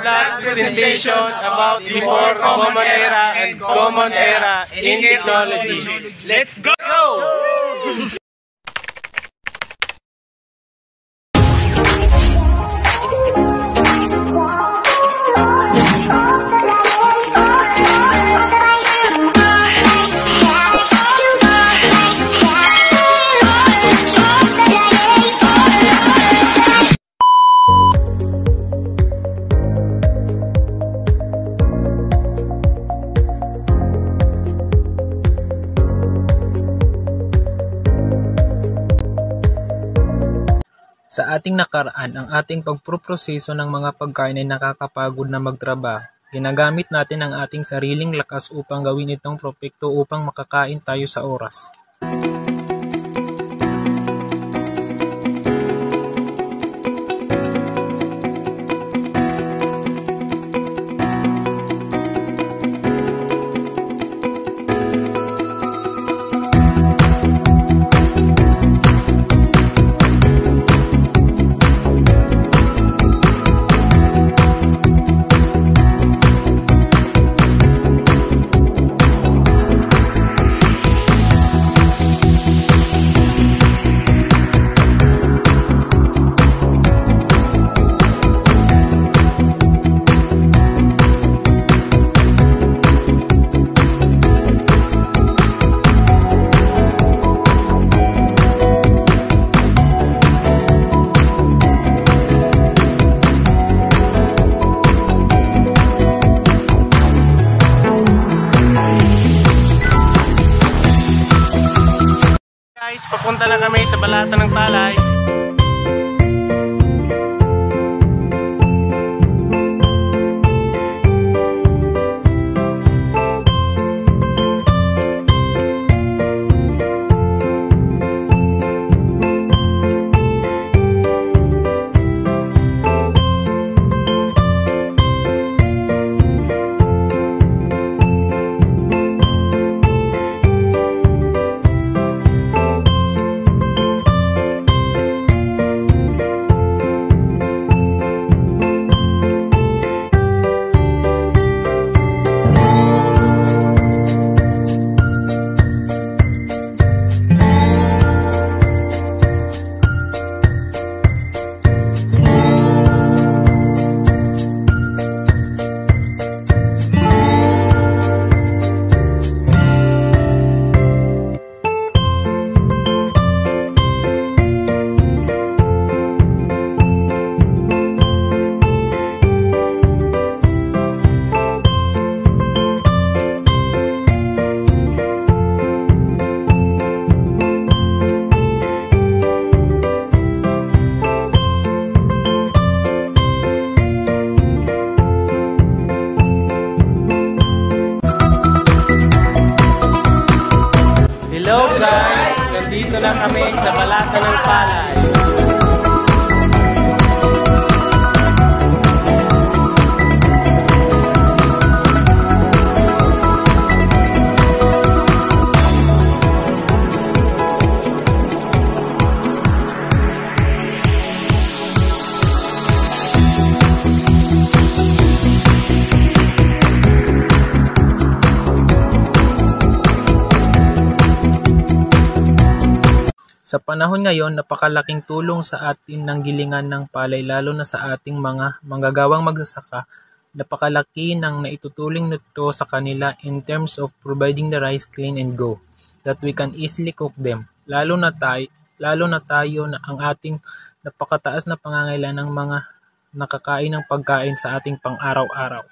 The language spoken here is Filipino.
Vlog presentation about before common era and common era in technology. Let's go! Sa ating nakaraan, ang ating pagpoproseso ng mga pagkain ay nakakapagod na magtrabaho. Ginagamit natin ang ating sariling lakas upang gawin itong propekto upang makakain tayo sa oras. Guys, papunta na kami sa balata ng palay. Hello guys! Nandito na kami sa balata ng palay. Sa panahon ngayon, napakalaking tulong sa atin ng gilingan ng palay lalo na sa ating mga manggagawang magsasaka. Napakalaki ng naitutuling nito sa kanila in terms of providing the rice clean and go that we can easily cook them. Lalo na tayo, lalo na tayo na ang ating napakataas na pangangailangan ng mga nakakain ng pagkain sa ating pang-araw-araw.